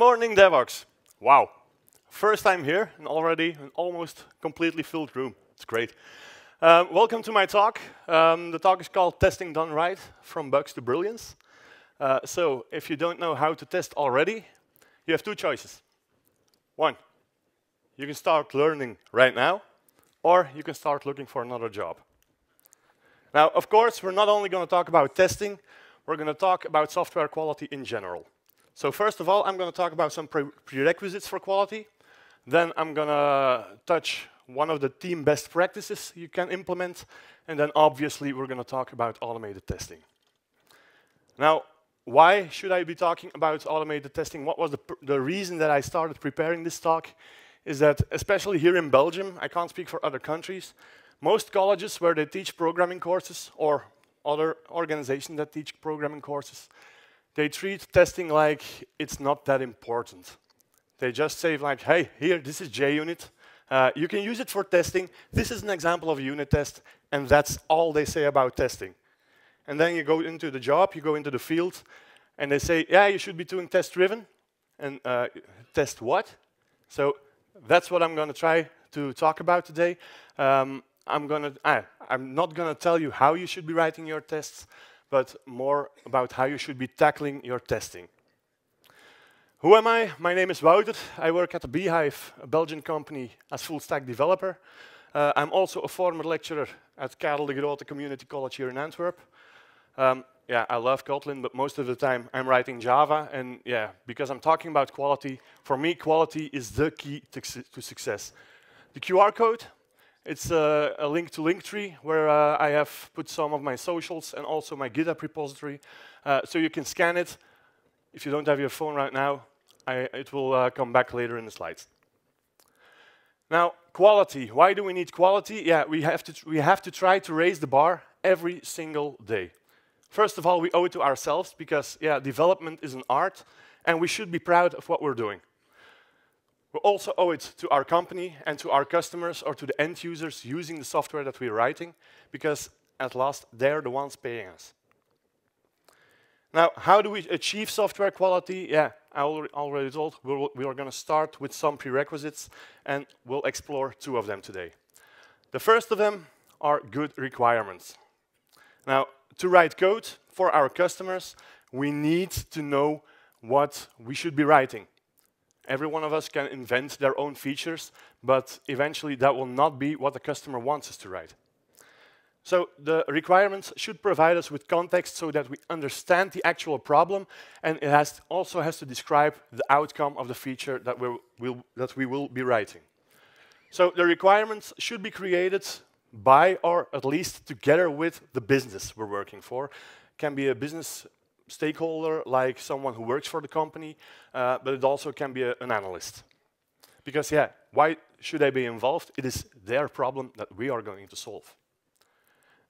morning, Devoxx. Wow. First time here and already an almost completely filled room. It's great. Um, welcome to my talk. Um, the talk is called Testing Done Right, From Bugs to Brilliance. Uh, so if you don't know how to test already, you have two choices. One, you can start learning right now, or you can start looking for another job. Now, of course, we're not only going to talk about testing, we're going to talk about software quality in general. So first of all, I'm going to talk about some pre prerequisites for quality. Then I'm going to touch one of the team best practices you can implement. And then obviously, we're going to talk about automated testing. Now, why should I be talking about automated testing? What was the, the reason that I started preparing this talk? Is that especially here in Belgium, I can't speak for other countries, most colleges where they teach programming courses or other organizations that teach programming courses, they treat testing like it's not that important. They just say like, hey, here, this is JUnit. Uh, you can use it for testing. This is an example of a unit test, and that's all they say about testing. And then you go into the job, you go into the field, and they say, yeah, you should be doing test-driven. And uh, test what? So that's what I'm going to try to talk about today. Um, I'm, gonna, uh, I'm not going to tell you how you should be writing your tests but more about how you should be tackling your testing. Who am I? My name is Wouter. I work at the Beehive, a Belgian company, as full stack developer. Uh, I'm also a former lecturer at Karel de Grote Community College here in Antwerp. Um, yeah, I love Kotlin, but most of the time I'm writing Java. And yeah, because I'm talking about quality, for me, quality is the key to, to success. The QR code it's a, a link to Linktree where uh, I have put some of my socials and also my GitHub repository. Uh, so you can scan it. If you don't have your phone right now, I, it will uh, come back later in the slides. Now, quality. Why do we need quality? Yeah, we have, to we have to try to raise the bar every single day. First of all, we owe it to ourselves because, yeah, development is an art, and we should be proud of what we're doing. We also owe it to our company and to our customers or to the end users using the software that we're writing, because at last, they're the ones paying us. Now, how do we achieve software quality? Yeah, I already told, we are going to start with some prerequisites, and we'll explore two of them today. The first of them are good requirements. Now, to write code for our customers, we need to know what we should be writing. Every one of us can invent their own features, but eventually that will not be what the customer wants us to write. So the requirements should provide us with context so that we understand the actual problem, and it has also has to describe the outcome of the feature that, we will, that we will be writing. So the requirements should be created by or at least together with the business we're working for. Can be a business stakeholder, like someone who works for the company, uh, but it also can be a, an analyst. Because, yeah, why should they be involved? It is their problem that we are going to solve.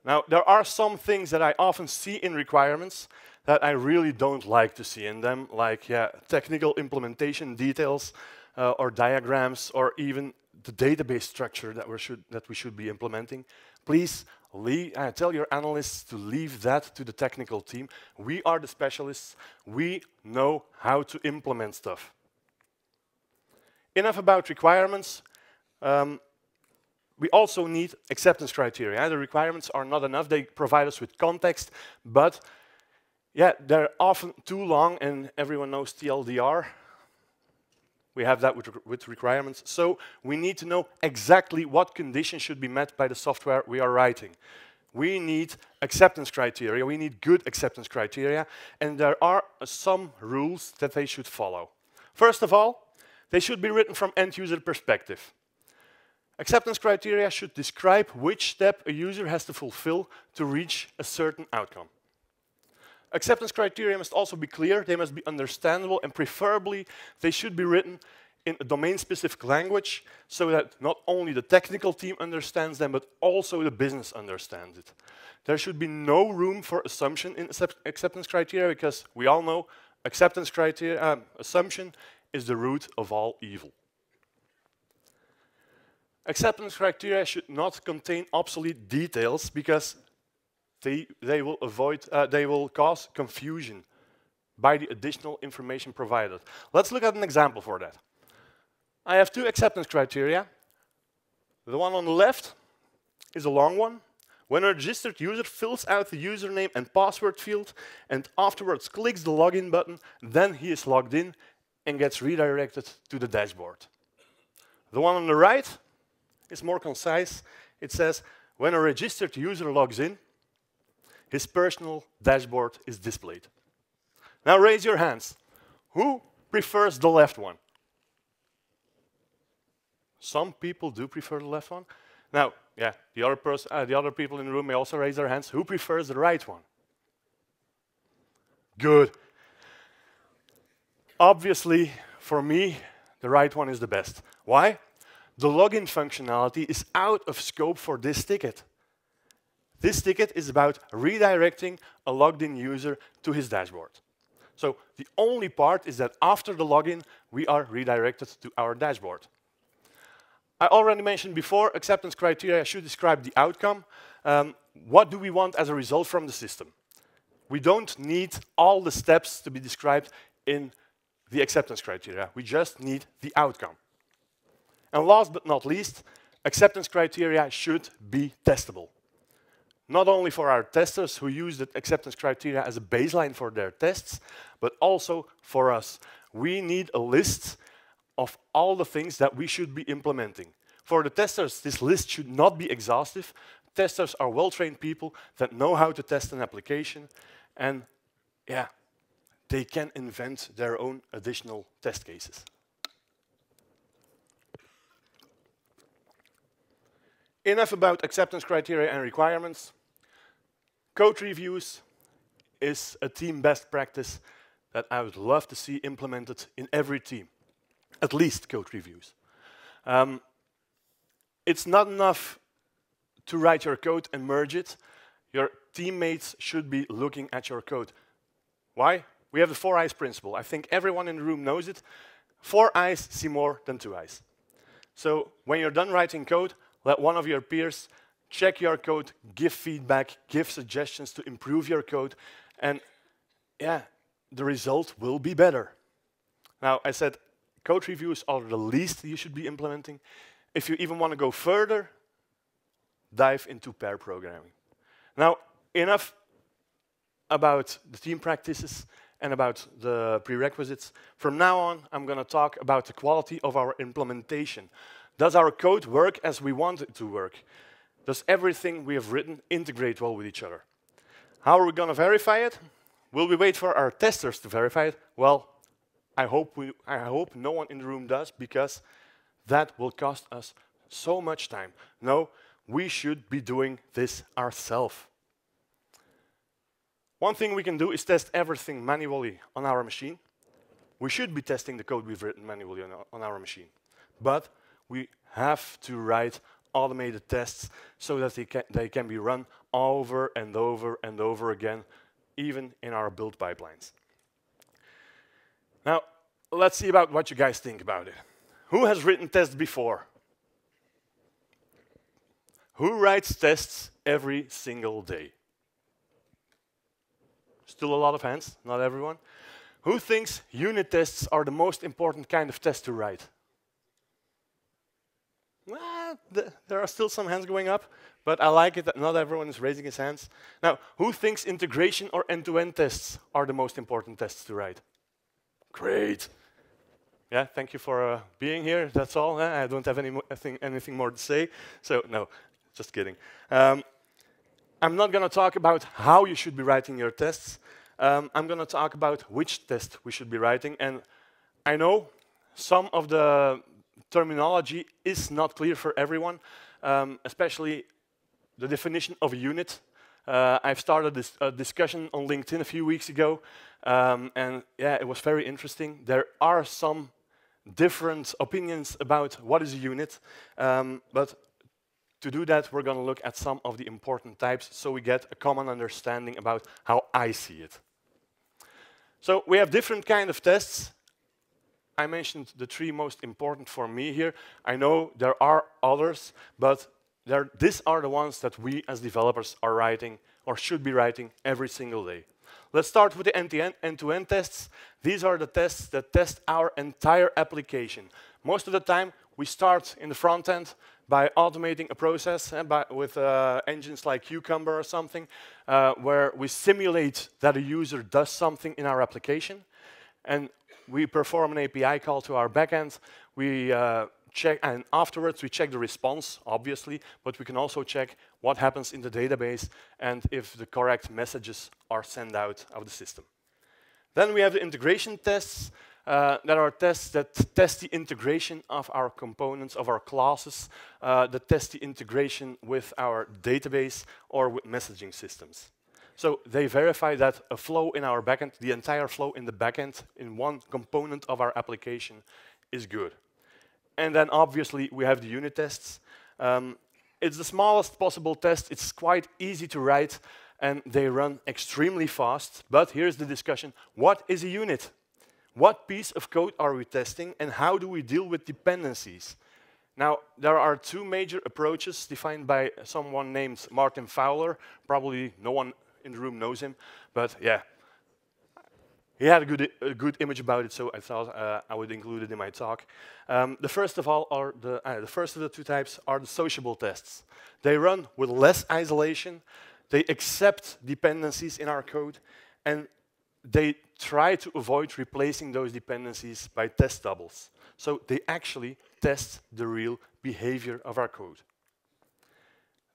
Now, there are some things that I often see in requirements that I really don't like to see in them, like yeah, technical implementation details uh, or diagrams or even the database structure that, we should, that we should be implementing. Please Leave, uh, tell your analysts to leave that to the technical team. We are the specialists. We know how to implement stuff. Enough about requirements. Um, we also need acceptance criteria. The requirements are not enough. They provide us with context, but yeah, they're often too long, and everyone knows TLDR. We have that with, with, requirements. So we need to know exactly what conditions should be met by the software we are writing. We need acceptance criteria. We need good acceptance criteria. And there are some rules that they should follow. First of all, they should be written from end-user perspective. Acceptance criteria should describe which step a user has to fulfill to reach a certain outcome. Acceptance criteria must also be clear, they must be understandable, and preferably they should be written in a domain-specific language so that not only the technical team understands them, but also the business understands it. There should be no room for assumption in acceptance criteria because we all know acceptance criteria, um, assumption is the root of all evil. Acceptance criteria should not contain obsolete details because they, they will avoid, uh, they will cause confusion by the additional information provided. Let's look at an example for that. I have two acceptance criteria. The one on the left is a long one. When a registered user fills out the username and password field and afterwards clicks the login button, then he is logged in and gets redirected to the dashboard. The one on the right is more concise. It says, when a registered user logs in, his personal dashboard is displayed. Now raise your hands. Who prefers the left one? Some people do prefer the left one. Now, yeah, the other, person, uh, the other people in the room may also raise their hands. Who prefers the right one? Good. Obviously, for me, the right one is the best. Why? The login functionality is out of scope for this ticket. This ticket is about redirecting a logged in user to his dashboard. So the only part is that after the login, we are redirected to our dashboard. I already mentioned before, acceptance criteria should describe the outcome. Um, what do we want as a result from the system? We don't need all the steps to be described in the acceptance criteria. We just need the outcome. And last but not least, acceptance criteria should be testable. Not only for our testers who use the acceptance criteria as a baseline for their tests, but also for us. We need a list of all the things that we should be implementing. For the testers, this list should not be exhaustive. Testers are well-trained people that know how to test an application, and yeah, they can invent their own additional test cases. Enough about acceptance criteria and requirements. Code reviews is a team best practice that I would love to see implemented in every team at least code reviews. Um, it's not enough to write your code and merge it. Your teammates should be looking at your code. Why? We have the four eyes principle. I think everyone in the room knows it. Four eyes see more than two eyes. So when you're done writing code, let one of your peers check your code, give feedback, give suggestions to improve your code, and yeah, the result will be better. Now, I said Code reviews are the least you should be implementing. If you even want to go further, dive into pair programming. Now, enough about the team practices and about the prerequisites. From now on, I'm going to talk about the quality of our implementation. Does our code work as we want it to work? Does everything we have written integrate well with each other? How are we going to verify it? Will we wait for our testers to verify it? Well, I hope, we, I hope no one in the room does because that will cost us so much time. No, we should be doing this ourselves. One thing we can do is test everything manually on our machine. We should be testing the code we've written manually on, on our machine. But we have to write automated tests so that they can, they can be run over and over and over again, even in our build pipelines. Now, let's see about what you guys think about it. Who has written tests before? Who writes tests every single day? Still a lot of hands, not everyone. Who thinks unit tests are the most important kind of test to write? Th there are still some hands going up, but I like it that not everyone is raising his hands. Now, who thinks integration or end-to-end -end tests are the most important tests to write? Great. Yeah, thank you for uh, being here. That's all. I don't have any mo anything more to say. So, no, just kidding. Um, I'm not going to talk about how you should be writing your tests. Um, I'm going to talk about which test we should be writing. And I know some of the terminology is not clear for everyone, um, especially the definition of a unit. Uh, I've started this uh, discussion on LinkedIn a few weeks ago, um, and yeah, it was very interesting. There are some different opinions about what is a unit, um, but to do that, we're going to look at some of the important types so we get a common understanding about how I see it. So we have different kind of tests. I mentioned the three most important for me here. I know there are others, but these are the ones that we as developers are writing or should be writing every single day. Let's start with the end-to-end end-to-end tests. These are the tests that test our entire application. Most of the time, we start in the front end by automating a process uh, by, with uh, engines like Cucumber or something, uh, where we simulate that a user does something in our application. And we perform an API call to our backend. We uh, check, and afterwards we check the response, obviously, but we can also check what happens in the database and if the correct messages are sent out of the system. Then we have the integration tests. Uh, that are tests that test the integration of our components, of our classes, uh, that test the integration with our database or with messaging systems. So they verify that a flow in our backend, the entire flow in the backend in one component of our application is good. And then obviously we have the unit tests. Um, it's the smallest possible test. It's quite easy to write and they run extremely fast. But here's the discussion. What is a unit? What piece of code are we testing and how do we deal with dependencies? Now, there are two major approaches defined by someone named Martin Fowler. Probably no one in the room knows him, but yeah, he had a good, a good image about it, so I thought uh, I would include it in my talk. Um, the first of all are the, uh, the first of the two types are the sociable tests. They run with less isolation, they accept dependencies in our code, and they try to avoid replacing those dependencies by test doubles. So they actually test the real behavior of our code.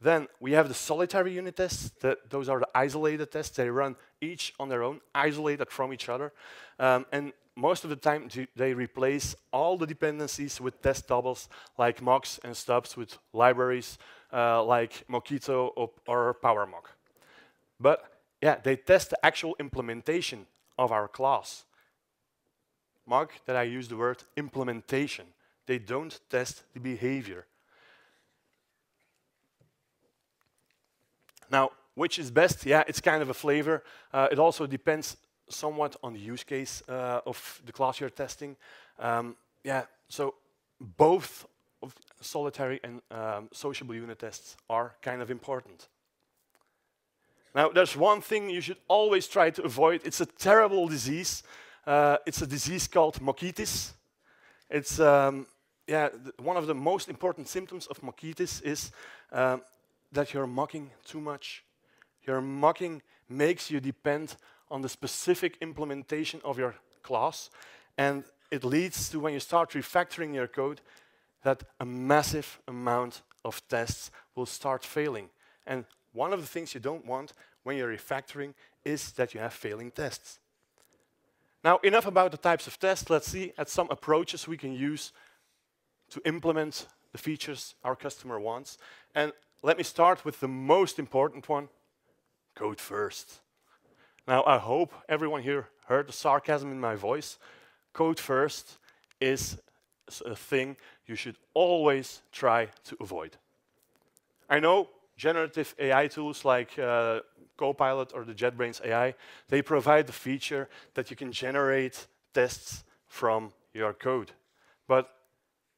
Then we have the solitary unit tests. That those are the isolated tests. They run each on their own, isolated from each other. Um, and most of the time, they replace all the dependencies with test doubles, like mocks and stubs with libraries uh, like Mockito or, or PowerMock. But yeah, they test the actual implementation of our class. Mark that I use the word implementation. They don't test the behavior. Now, which is best? Yeah, it's kind of a flavor. Uh, it also depends somewhat on the use case uh, of the class you're testing. Um, yeah, so both of solitary and um, sociable unit tests are kind of important. Now, there's one thing you should always try to avoid. It's a terrible disease. Uh, it's a disease called Mockitis. It's um, yeah, one of the most important symptoms of Mockitis is um, that you're mocking too much. Your mocking makes you depend on the specific implementation of your class, and it leads to when you start refactoring your code that a massive amount of tests will start failing. And one of the things you don't want when you're refactoring is that you have failing tests. Now, enough about the types of tests. Let's see at some approaches we can use to implement the features our customer wants. And let me start with the most important one, code first. Now, I hope everyone here heard the sarcasm in my voice. Code first is a thing you should always try to avoid. I know generative AI tools like uh, Copilot or the JetBrains AI, they provide the feature that you can generate tests from your code. But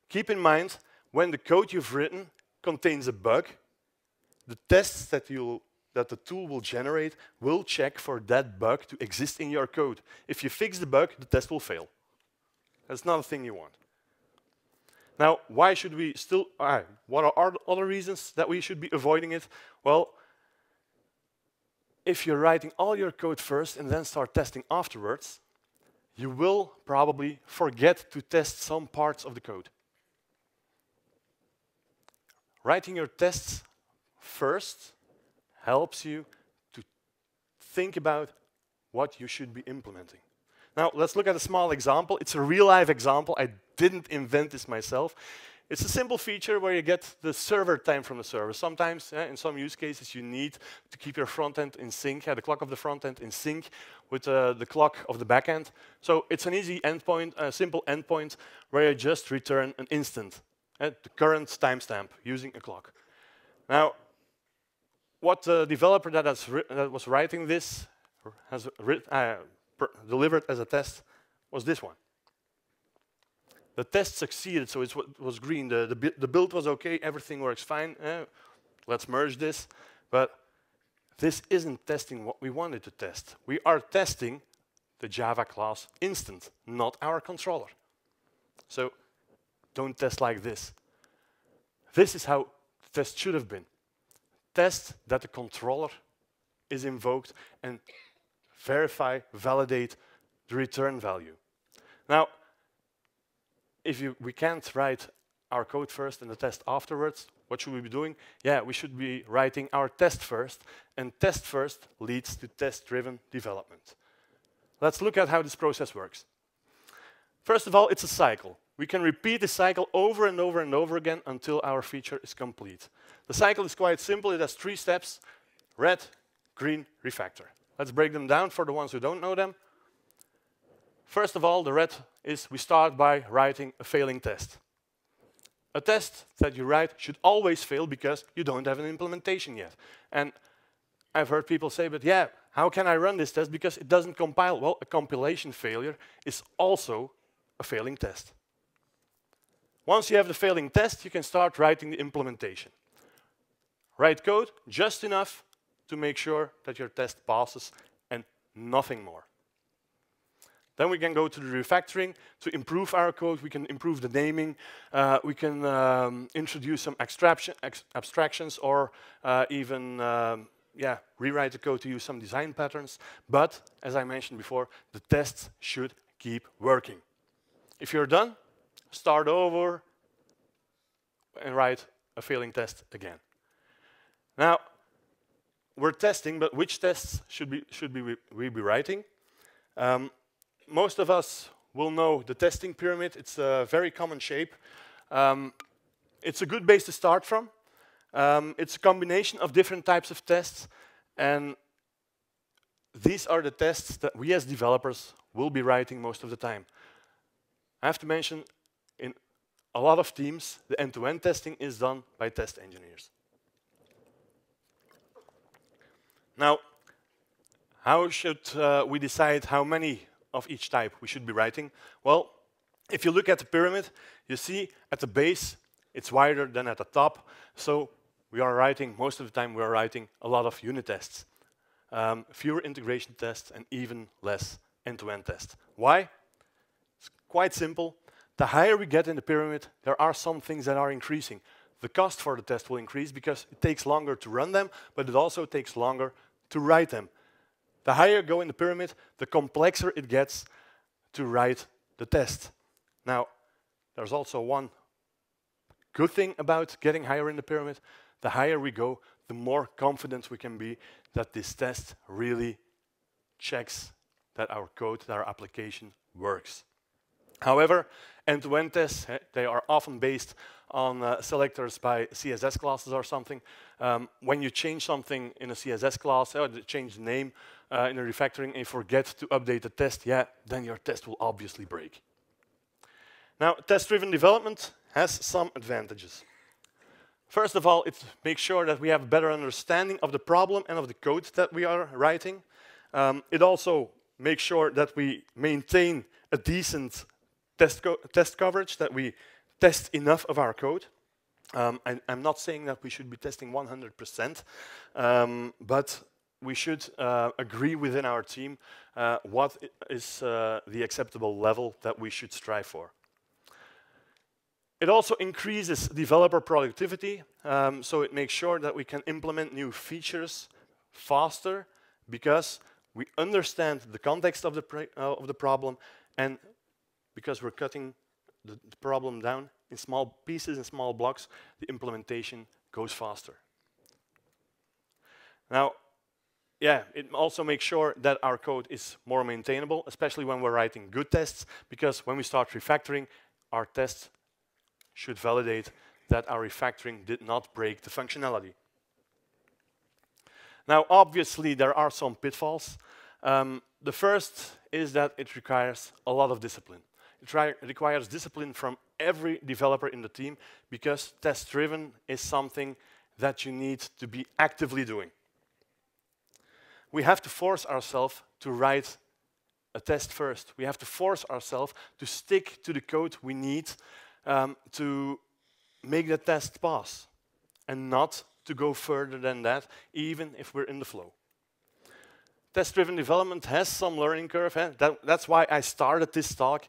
keep in mind, when the code you've written contains a bug, the tests that, you that the tool will generate will check for that bug to exist in your code. If you fix the bug, the test will fail. That's not a thing you want. Now, why should we still, uh, what are other reasons that we should be avoiding it? Well, if you're writing all your code first and then start testing afterwards, you will probably forget to test some parts of the code. Writing your tests first helps you to think about what you should be implementing. Now, let's look at a small example. It's a real-life example. I didn't invent this myself. It's a simple feature where you get the server time from the server. Sometimes, in some use cases, you need to keep your front end in sync, the clock of the front end in sync with uh, the clock of the back end. So it's an easy endpoint, a simple endpoint where you just return an instant, the current timestamp using a clock. Now, what the developer that, that was writing this has uh, delivered as a test was this one. The test succeeded, so it was green. The, the, the, build was okay, everything works fine. Eh, let's merge this. But this isn't testing what we wanted to test. We are testing the Java class instant, not our controller. So don't test like this. This is how the test should have been. Test that the controller is invoked and verify, validate the return value. Now, if you, we can't write our code first and the test afterwards, what should we be doing? Yeah, we should be writing our test first, and test first leads to test-driven development. Let's look at how this process works. First of all, it's a cycle. We can repeat the cycle over and over and over again until our feature is complete. The cycle is quite simple. It has three steps, red, green, refactor. Let's break them down for the ones who don't know them. First of all, the red is we start by writing a failing test. A test that you write should always fail because you don't have an implementation yet. And I've heard people say, but yeah, how can I run this test because it doesn't compile? Well, a compilation failure is also a failing test. Once you have the failing test, you can start writing the implementation. Write code just enough to make sure that your test passes and nothing more. Then we can go to the refactoring to improve our code. We can improve the naming. Uh, we can um, introduce some abstraction, abstractions or uh, even um, yeah, rewrite the code to use some design patterns. But as I mentioned before, the tests should keep working. If you're done, start over and write a failing test again. Now, we're testing, but which tests should, be, should we, we be writing? Um, most of us will know the testing pyramid. It's a very common shape. Um, it's a good base to start from. Um, it's a combination of different types of tests, and these are the tests that we as developers will be writing most of the time. I have to mention, a lot of teams, the end-to-end -end testing is done by test engineers. Now, how should uh, we decide how many of each type we should be writing? Well, if you look at the pyramid, you see at the base, it's wider than at the top. So we are writing, most of the time we are writing a lot of unit tests. Um, fewer integration tests and even less end-to-end -end tests. Why? It's quite simple. The higher we get in the pyramid, there are some things that are increasing. The cost for the test will increase because it takes longer to run them, but it also takes longer to write them. The higher you go in the pyramid, the complexer it gets to write the test. Now, there's also one good thing about getting higher in the pyramid. The higher we go, the more confident we can be that this test really checks that our code, that our application works. However, end-to-end -end tests, they are often based on uh, selectors by CSS classes or something. Um, when you change something in a CSS class, or change the name uh, in a refactoring and forget to update the test, yeah, then your test will obviously break. Now, test-driven development has some advantages. First of all, it makes sure that we have a better understanding of the problem and of the code that we are writing. Um, it also makes sure that we maintain a decent test, co test coverage, that we test enough of our code. Um, I, am not saying that we should be testing 100%, um, but we should uh, agree within our team uh, what is uh, the acceptable level that we should strive for. It also increases developer productivity, um, so it makes sure that we can implement new features faster because we understand the context of the, uh, of the problem and because we're cutting the, problem down in small pieces and small blocks, the implementation goes faster. Now, yeah, it also makes sure that our code is more maintainable, especially when we're writing good tests, because when we start refactoring, our tests should validate that our refactoring did not break the functionality. Now, obviously, there are some pitfalls. Um, the first is that it requires a lot of discipline. It requires discipline from every developer in the team because test-driven is something that you need to be actively doing. We have to force ourselves to write a test first. We have to force ourselves to stick to the code we need um, to make the test pass and not to go further than that, even if we're in the flow. Test-driven development has some learning curve. Eh? That, that's why I started this talk.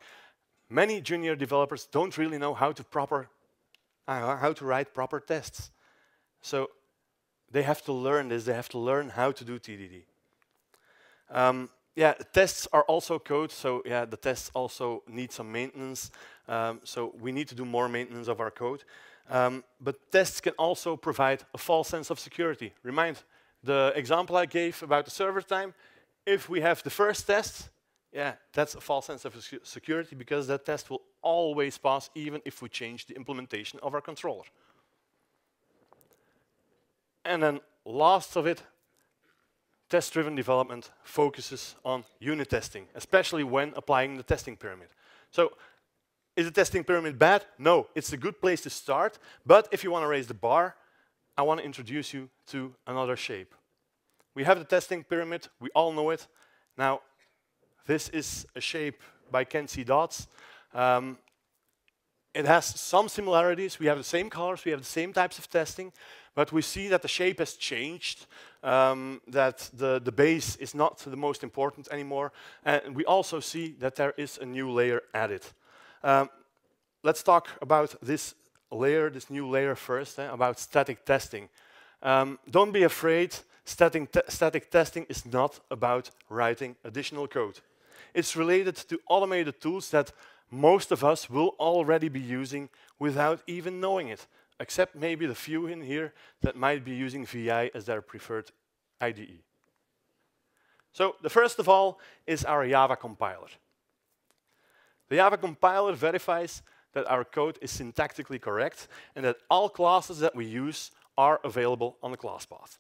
Many junior developers don't really know how to proper uh, how to write proper tests. So they have to learn this. They have to learn how to do TDD. Um, yeah, tests are also code, so yeah, the tests also need some maintenance. Um, so we need to do more maintenance of our code. Um, but tests can also provide a false sense of security. Remind the example I gave about the server time. If we have the first test, yeah, that's a false sense of security because that test will always pass even if we change the implementation of our controller. And then last of it, test-driven development focuses on unit testing, especially when applying the testing pyramid. So is the testing pyramid bad? No, it's a good place to start, but if you want to raise the bar, I want to introduce you to another shape. We have the testing pyramid, we all know it. Now, this is a shape by Kent C. Dodds. Um, it has some similarities. We have the same colors, we have the same types of testing, but we see that the shape has changed, um, that the, the base is not the most important anymore, and we also see that there is a new layer added. Um, let's talk about this layer, this new layer first, eh, about static testing. Um, don't be afraid, static, static testing is not about writing additional code. It's related to automated tools that most of us will already be using without even knowing it, except maybe the few in here that might be using VI as their preferred IDE. So the first of all is our Java compiler. The Java compiler verifies that our code is syntactically correct and that all classes that we use are available on the class path.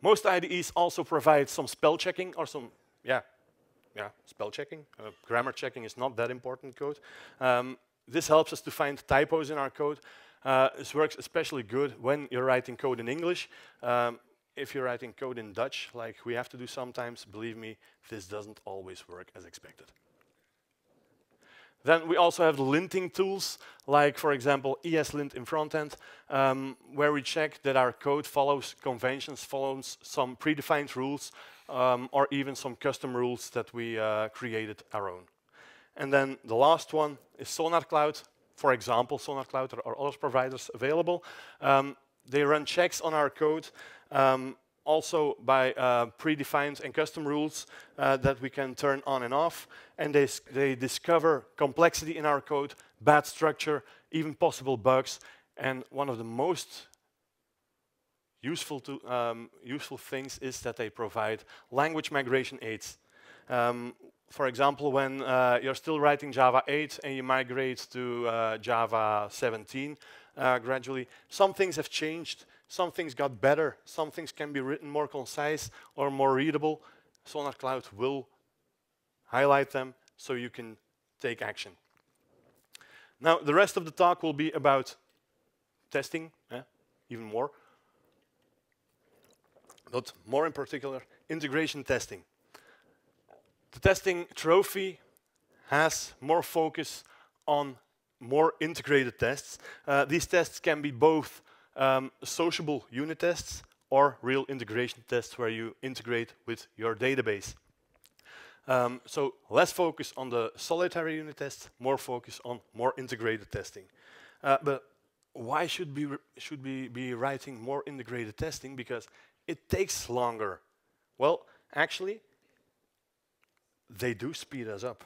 Most IDEs also provide some spell checking or some, yeah, yeah, spell checking. Uh, grammar checking is not that important code. Um, this helps us to find typos in our code. Uh, this works especially good when you're writing code in English. Um, if you're writing code in Dutch, like we have to do sometimes, believe me, this doesn't always work as expected. Then we also have linting tools, like for example ESLint in frontend, um, where we check that our code follows conventions, follows some predefined rules, um, or even some custom rules that we uh, created our own. And then the last one is Sonar Cloud. For example, Sonar Cloud or other providers available. Um, they run checks on our code, um, also by uh, predefined and custom rules uh, that we can turn on and off. And they, they discover complexity in our code, bad structure, even possible bugs. And one of the most useful, to, um, useful things is that they provide language migration aids. Um, for example, when uh, you're still writing Java 8 and you migrate to uh, Java 17 uh, gradually, some things have changed, some things got better, some things can be written more concise or more readable. Sonar Cloud will highlight them so you can take action. Now, the rest of the talk will be about testing, eh, even more but more in particular, integration testing. The testing trophy has more focus on more integrated tests. Uh, these tests can be both um, sociable unit tests or real integration tests where you integrate with your database. Um, so less focus on the solitary unit tests, more focus on more integrated testing. Uh, but why should we, should we be writing more integrated testing? Because it takes longer. Well, actually, they do speed us up.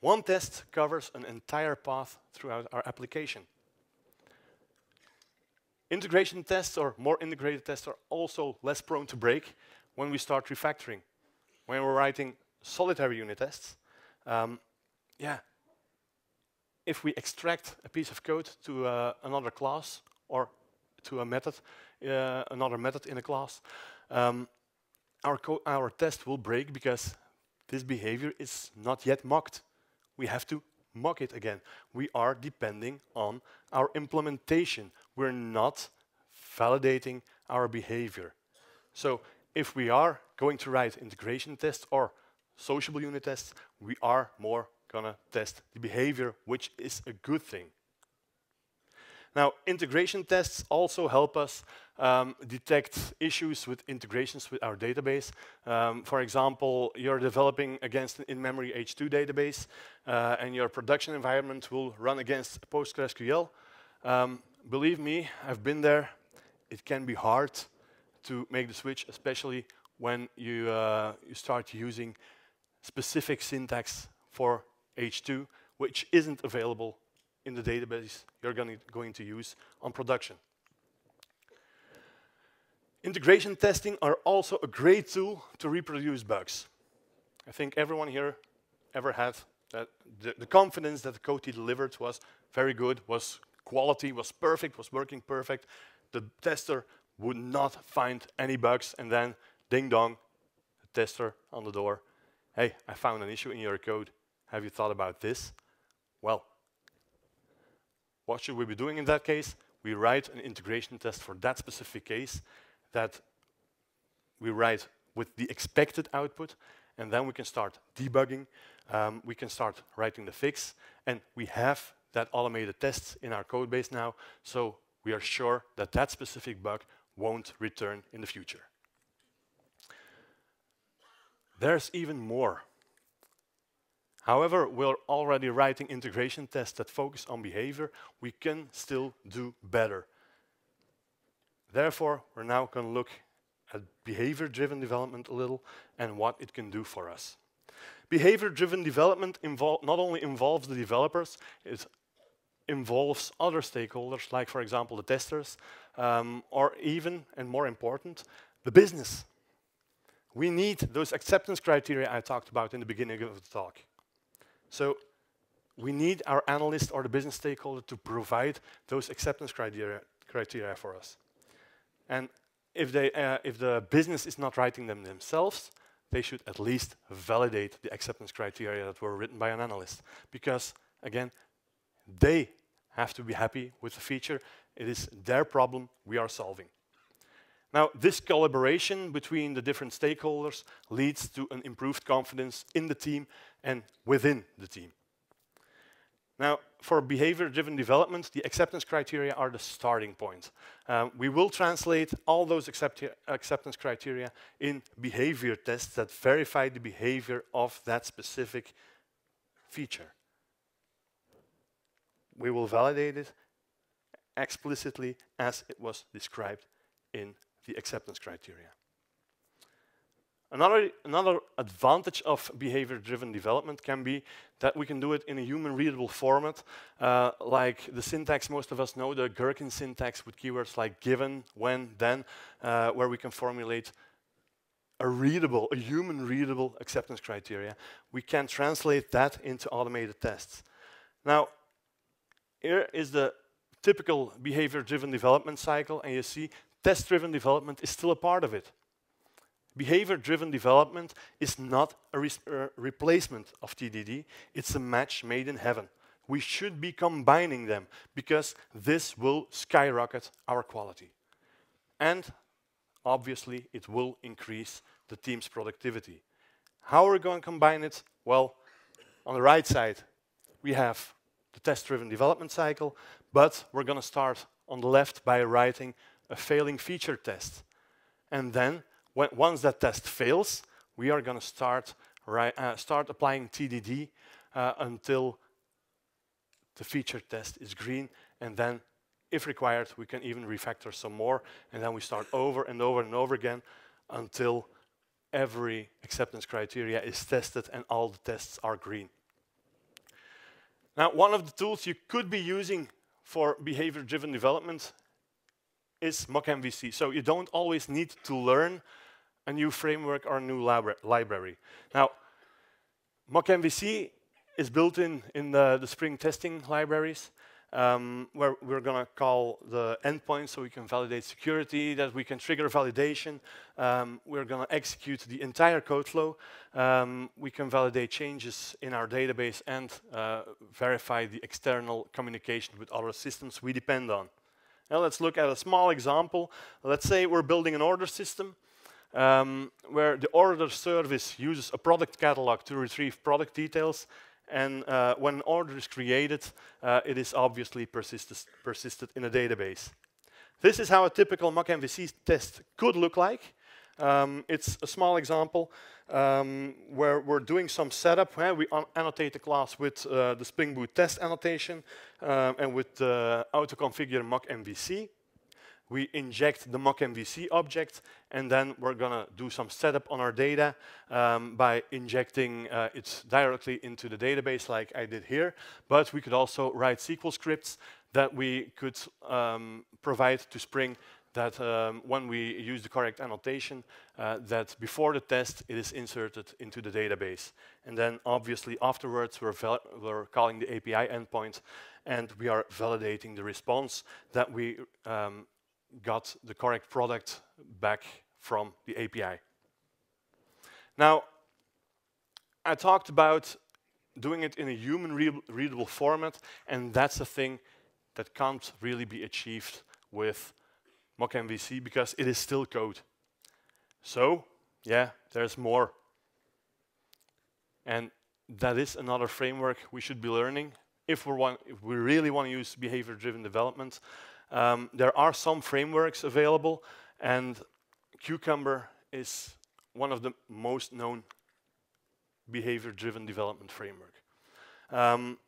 One test covers an entire path throughout our application. Integration tests or more integrated tests are also less prone to break when we start refactoring. When we're writing solitary unit tests, um, yeah, if we extract a piece of code to uh, another class or to a method, uh, another method in a class, um, our, our test will break because this behavior is not yet mocked. We have to mock it again. We are depending on our implementation. We're not validating our behavior. So if we are going to write integration tests or sociable unit tests, we are more gonna test the behavior, which is a good thing. Now, integration tests also help us um, detect issues with integrations with our database. Um, for example, you're developing against an in-memory H2 database, uh, and your production environment will run against PostgreSQL. Um, believe me, I've been there. It can be hard to make the switch, especially when you, uh, you start using specific syntax for H2, which isn't available in the database you're going going to use on production. Integration testing are also a great tool to reproduce bugs. I think everyone here ever had that the, the confidence that the code he delivered was very good, was quality, was perfect, was working perfect. The tester would not find any bugs, and then ding dong, the tester on the door. Hey, I found an issue in your code. Have you thought about this? Well, what should we be doing in that case? We write an integration test for that specific case that we write with the expected output, and then we can start debugging, um, we can start writing the fix, and we have that automated tests in our code base now, so we are sure that that specific bug won't return in the future. There's even more. However, we're already writing integration tests that focus on behavior. We can still do better. Therefore, we're now going to look at behavior-driven development a little and what it can do for us. Behavior-driven development not only involves the developers, it involves other stakeholders, like, for example, the testers, um, or even, and more important, the business. We need those acceptance criteria I talked about in the beginning of the talk. So we need our analyst or the business stakeholder to provide those acceptance criteria, criteria for us. And if, they, uh, if the business is not writing them themselves, they should at least validate the acceptance criteria that were written by an analyst. Because, again, they have to be happy with the feature. It is their problem we are solving. Now, this collaboration between the different stakeholders leads to an improved confidence in the team and within the team. Now, for behavior-driven development, the acceptance criteria are the starting point. Um, we will translate all those acceptance criteria in behavior tests that verify the behavior of that specific feature. We will validate it explicitly as it was described in the acceptance criteria. Another, another advantage of behavior-driven development can be that we can do it in a human-readable format, uh, like the syntax most of us know, the Gherkin syntax with keywords like given, when, then, uh, where we can formulate a readable, a human-readable acceptance criteria. We can translate that into automated tests. Now, here is the typical behavior-driven development cycle, and you see Test-driven development is still a part of it. Behavior-driven development is not a re uh, replacement of TDD, it's a match made in heaven. We should be combining them because this will skyrocket our quality. And obviously it will increase the team's productivity. How are we going to combine it? Well, on the right side, we have the test-driven development cycle, but we're going to start on the left by writing a failing feature test. And then, when, once that test fails, we are going to start, uh, start applying TDD uh, until the feature test is green. And then, if required, we can even refactor some more. And then we start over and over and over again until every acceptance criteria is tested and all the tests are green. Now, one of the tools you could be using for behavior-driven development is MockMVC. So you don't always need to learn a new framework or a new libra library. Now, MockMVC is built in in the, the Spring testing libraries, um, where we're going to call the endpoints so we can validate security, that we can trigger validation. Um, we're going to execute the entire code flow. Um, we can validate changes in our database and uh, verify the external communication with other systems we depend on. Now let's look at a small example. Let's say we're building an order system um, where the order service uses a product catalog to retrieve product details and uh, when an order is created, uh, it is obviously persisted, in a database. This is how a typical mock MVC test could look like. Um, it's a small example um, where we're doing some setup. Where we annotate the class with uh, the Spring Boot test annotation um, and with the auto-configure mock MVC. We inject the mock MVC object, and then we're going to do some setup on our data um, by injecting uh, it directly into the database like I did here. But we could also write SQL scripts that we could um, provide to Spring that um, when we use the correct annotation, uh, that before the test, it is inserted into the database. And then obviously afterwards, we're, we're calling the API endpoint, and we are validating the response that we um, got the correct product back from the API. Now, I talked about doing it in a human readable format, and that's a thing that can't really be achieved with mock MVC because it is still code. So, yeah, there's more. And that is another framework we should be learning if, we want, if we really want to use behavior-driven development. Um, there are some frameworks available, and Cucumber is one of the most known behavior-driven development framework. Um,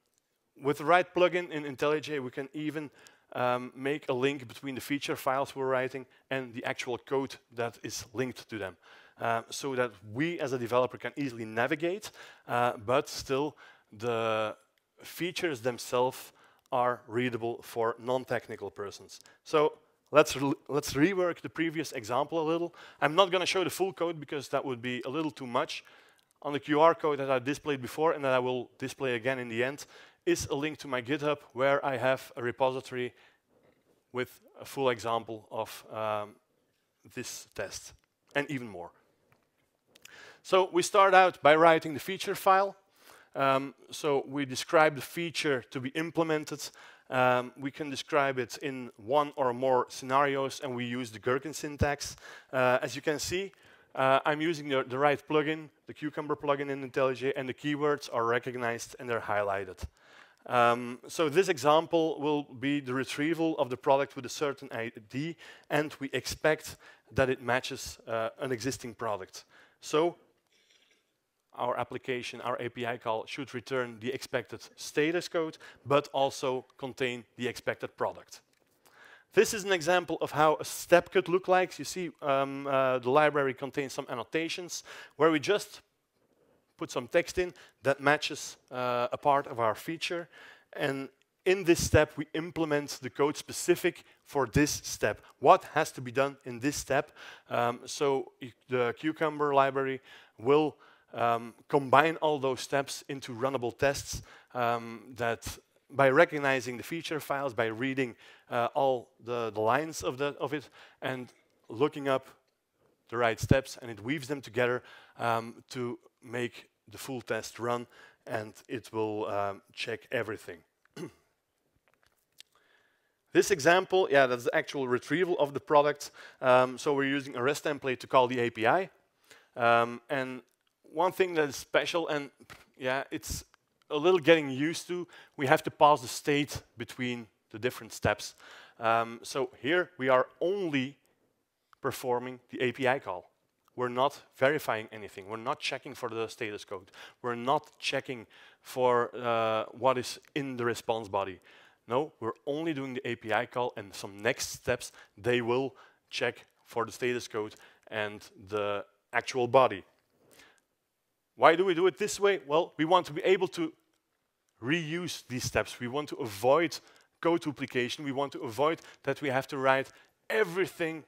with the right plugin in IntelliJ, we can even um, make a link between the feature files we're writing and the actual code that is linked to them. Uh, so that we as a developer can easily navigate, uh, but still the features themselves are readable for non-technical persons. So let's, re let's rework the previous example a little. I'm not going to show the full code because that would be a little too much. On the QR code that I displayed before and that I will display again in the end, is a link to my GitHub where I have a repository with a full example of um, this test and even more. So we start out by writing the feature file. Um, so we describe the feature to be implemented. Um, we can describe it in one or more scenarios, and we use the Gherkin syntax. Uh, as you can see, uh, I'm using the, the, right plugin, the Cucumber plugin in IntelliJ, and the keywords are recognized and they're highlighted. Um, so this example will be the retrieval of the product with a certain ID, and we expect that it matches uh, an existing product. So our application, our API call, should return the expected status code, but also contain the expected product. This is an example of how a step could look like. You see um, uh, the library contains some annotations where we just put some text in that matches uh, a part of our feature. And in this step, we implement the code specific for this step. What has to be done in this step? Um, so the Cucumber library will um, combine all those steps into runnable tests um, that by recognizing the feature files, by reading uh, all the, the lines of, the, of it, and looking up the right steps, and it weaves them together um, to make the full test run and it will um, check everything. this example, yeah, that's the actual retrieval of the product. Um, so we're using a REST template to call the API. Um, and one thing that is special, and yeah, it's a little getting used to, we have to pass the state between the different steps. Um, so here we are only performing the API call. We're not verifying anything. We're not checking for the status code. We're not checking for uh, what is in the response body. No, we're only doing the API call and some next steps, they will check for the status code and the actual body. Why do we do it this way? Well, we want to be able to reuse these steps. We want to avoid code duplication. We want to avoid that we have to write everything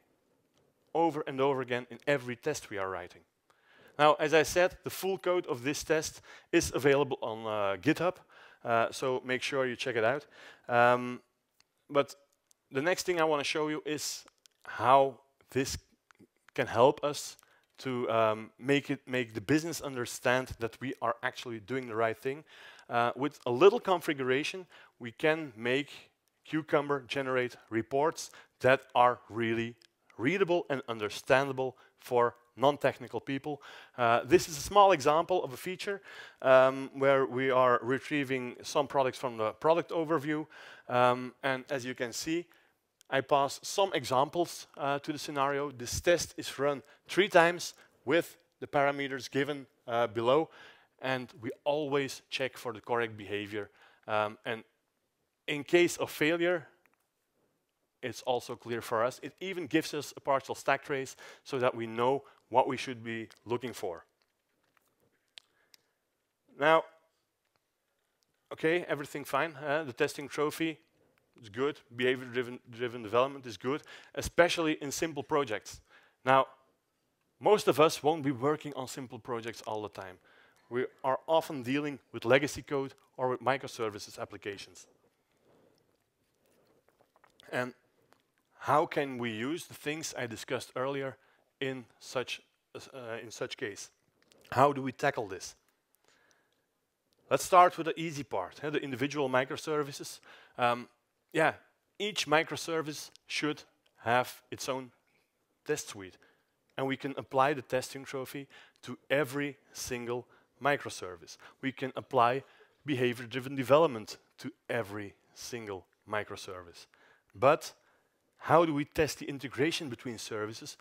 over and over again in every test we are writing. Now, as I said, the full code of this test is available on uh, GitHub, uh, so make sure you check it out. Um, but the next thing I want to show you is how this can help us to um, make it make the business understand that we are actually doing the right thing. Uh, with a little configuration, we can make Cucumber generate reports that are really readable and understandable for non-technical people. Uh, this is a small example of a feature um, where we are retrieving some products from the product overview. Um, and as you can see, I pass some examples uh, to the scenario. This test is run three times with the parameters given uh, below. And we always check for the correct behavior. Um, and in case of failure, it's also clear for us. It even gives us a partial stack trace so that we know what we should be looking for. Now, okay, everything fine. Uh, the testing trophy is good. Behavior-driven driven development is good, especially in simple projects. Now, most of us won't be working on simple projects all the time. We are often dealing with legacy code or with microservices applications. And how can we use the things I discussed earlier in such, uh, in such case? How do we tackle this? Let's start with the easy part, the individual microservices. Um, yeah, each microservice should have its own test suite. And we can apply the testing trophy to every single microservice. We can apply behavior-driven development to every single microservice. But how do we test the integration between services?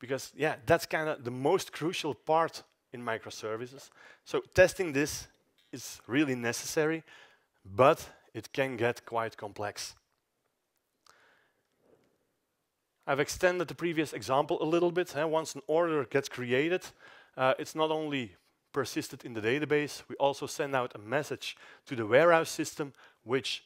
Because, yeah, that's kind of the most crucial part in microservices. So testing this is really necessary, but it can get quite complex. I've extended the previous example a little bit. Eh? Once an order gets created, uh, it's not only persisted in the database, we also send out a message to the warehouse system, which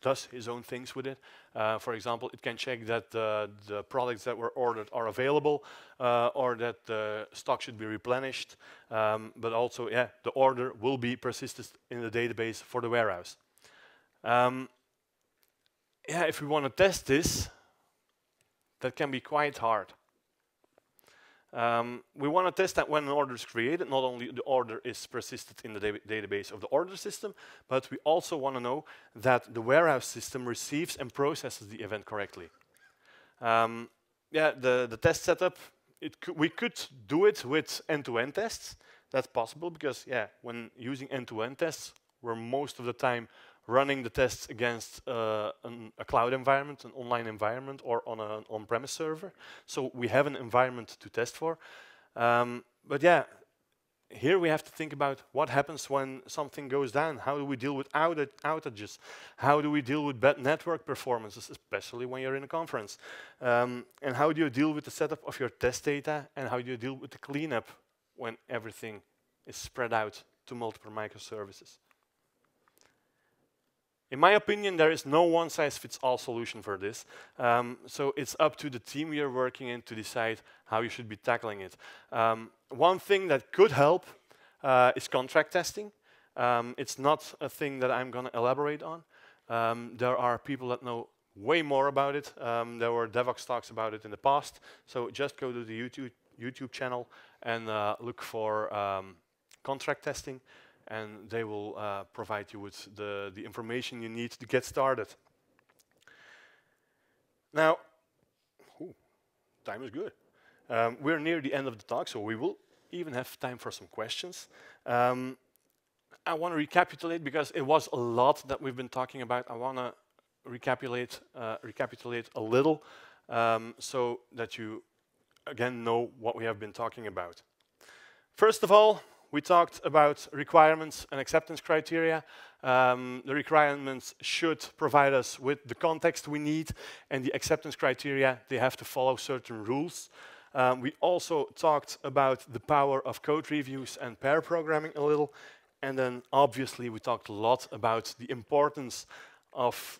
does his own things with it. Uh, for example, it can check that uh, the products that were ordered are available uh, or that the stock should be replenished. Um, but also, yeah, the order will be persisted in the database for the warehouse. Um, yeah, if we want to test this, that can be quite hard. Um, we want to test that when an order is created, not only the order is persisted in the da database of the order system, but we also want to know that the warehouse system receives and processes the event correctly. Um, yeah, the, the test setup, we could do it with end-to-end -end tests. That's possible because, yeah, when using end-to-end -end tests, we're most of the time running the tests against uh, an, a cloud environment, an online environment, or on an on-premise server. So we have an environment to test for. Um, but yeah, here we have to think about what happens when something goes down. How do we deal with outages? How do we deal with bad network performances, especially when you're in a conference? Um, and how do you deal with the setup of your test data? And how do you deal with the cleanup when everything is spread out to multiple microservices? In my opinion, there is no one-size-fits-all solution for this. Um, so it's up to the team you're working in to decide how you should be tackling it. Um, one thing that could help uh, is contract testing. Um, it's not a thing that I'm going to elaborate on. Um, there are people that know way more about it. Um, there were Devoxx talks about it in the past. So just go to the YouTube, YouTube channel and uh, look for um, contract testing and they will uh, provide you with the, the information you need to get started. Now, ooh, time is good. Um, we're near the end of the talk, so we will even have time for some questions. Um, I want to recapitulate because it was a lot that we've been talking about. I want to recapitulate, uh, recapitulate a little um, so that you again know what we have been talking about. First of all, we talked about requirements and acceptance criteria. Um, the requirements should provide us with the context we need, and the acceptance criteria, they have to follow certain rules. Um, we also talked about the power of code reviews and pair programming a little, and then obviously we talked a lot about the importance of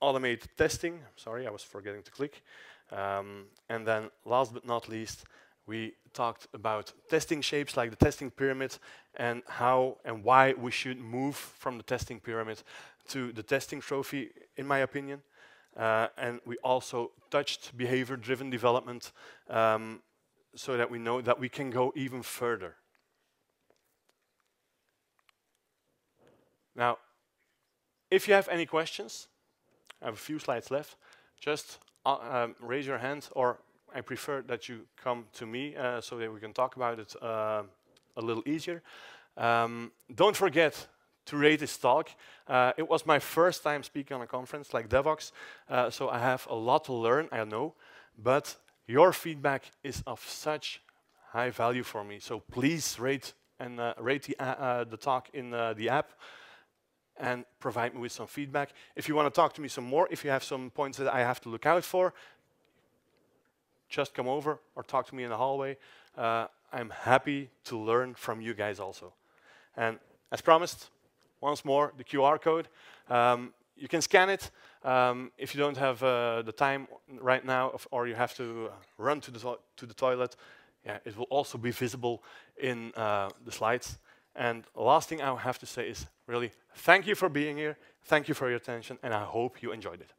automated testing. Sorry, I was forgetting to click. Um, and then last but not least, we talked about testing shapes like the testing pyramid and how and why we should move from the testing pyramid to the testing trophy, in my opinion. Uh, and we also touched behavior-driven development um, so that we know that we can go even further. Now, if you have any questions, I have a few slides left, just uh, um, raise your hand or I prefer that you come to me uh, so that we can talk about it uh, a little easier. Um, don't forget to rate this talk. Uh, it was my first time speaking on a conference like Devoxx, uh, so I have a lot to learn, I know, but your feedback is of such high value for me. So please rate and uh, rate the, uh, the talk in the app and provide me with some feedback. If you want to talk to me some more, if you have some points that I have to look out for, just come over or talk to me in the hallway. Uh, I'm happy to learn from you guys also. And as promised, once more, the QR code. Um, you can scan it. Um, if you don't have uh, the time right now, or you have to run to the, to the toilet, yeah, it will also be visible in uh, the slides. And last thing I have to say is really thank you for being here, thank you for your attention, and I hope you enjoyed it.